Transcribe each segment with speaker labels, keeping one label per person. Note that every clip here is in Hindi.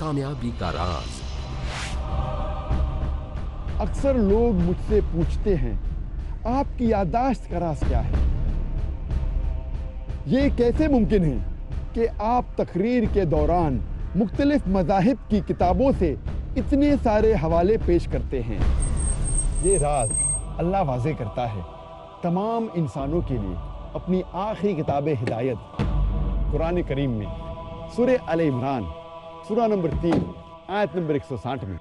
Speaker 1: कामयाबी का राज।
Speaker 2: अक्सर लोग मुझसे पूछते हैं, आपकी यादाश्त का राज क्या है? ये कैसे मुमकिन है कि आप तकरीर के दौरान मुख्तलिफ़ मजाहिब की किताबों से इतने सारे हवाले पेश करते हैं? ये राज अल्लाह वाजे करता है तमाम इंसानों के लिए अपनी आखिरी किताब हिदायत कुरान करीम में सुर अल इमरान सुरा नंबर तीन आयत नंबर 160 में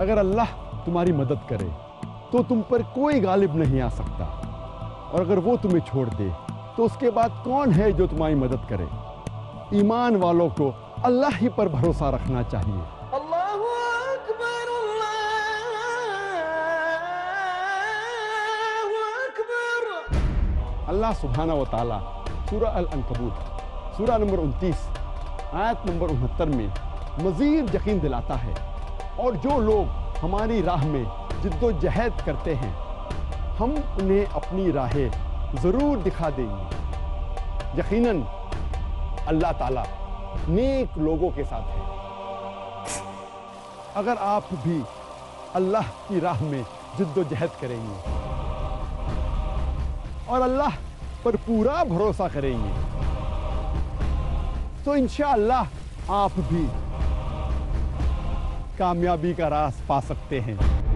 Speaker 2: अगर अल्लाह तुम्हारी मदद करे तो तुम पर कोई गालिब नहीं आ सकता। और अगर वो तुम्हें छोड़ दे तो उसके बाद कौन है जो तुम्हारी मदद करे? ईमान वालों को अल्लाह ही पर भरोसा रखना चाहिए। अल्लाह सुबहाना व ताला सूरा अल अनकबूत सूरा नंबर 29 आयत नंबर उनहत्तर में मज़ीद यकीन दिलाता है। और जो लोग हमारी राह में जिद्दोजहद करते हैं, हम उन्हें अपनी राहें ज़रूर दिखा देंगे। यकीनन, अल्लाह ताला नेक लोगों के साथ है। अगर आप भी अल्लाह की राह में जिद्दोजहद करेंगे और अल्लाह पर पूरा भरोसा करेंगे तो इंशाअल्लाह आप भी कामयाबी का रास पा सकते हैं।